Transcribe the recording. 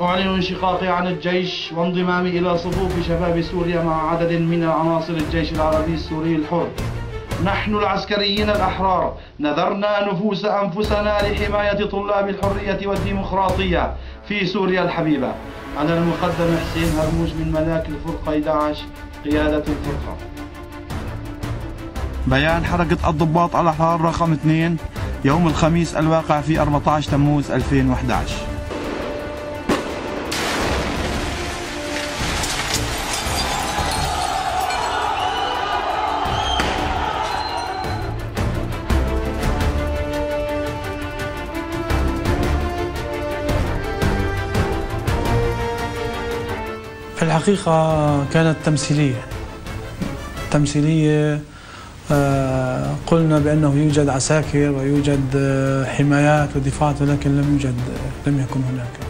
أعلن انشقاقي عن الجيش وانضمامي إلى صفوف شباب سوريا مع عدد من عناصر الجيش العربي السوري الحر. نحن العسكريين الأحرار نذرنا نفوس أنفسنا لحماية طلاب الحرية والديمقراطية في سوريا الحبيبة. أنا المقدم حسين هرموز من ملاك الفرقة 11 قيادة الفرقة. بيان حركة الضباط الأحرار رقم 2 يوم الخميس الواقع في 14 تموز 2011 الحقيقة كانت تمثيلية. تمثيلية آه، قلنا بأنه يوجد عساكر ويوجد آه، حمايات ودفاعات ولكن لم يوجد لم يكن هناك.